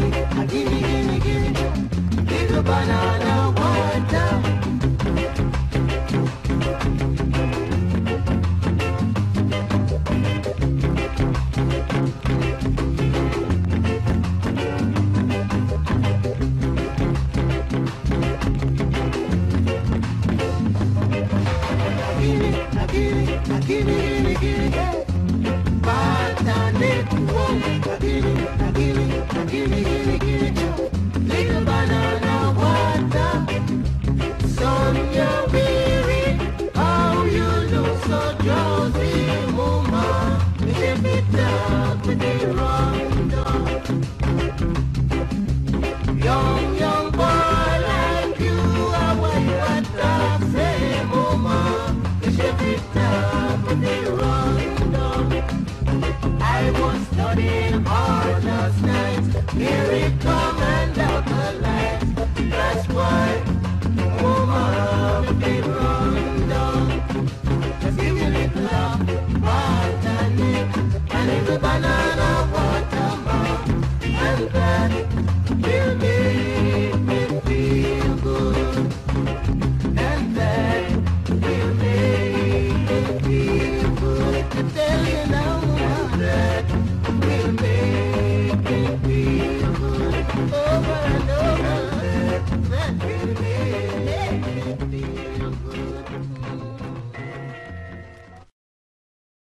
a gimme, gimme, gimme, little banana water. Nakili, nakili, nakili, nakili, give nakili, Lord in it comes.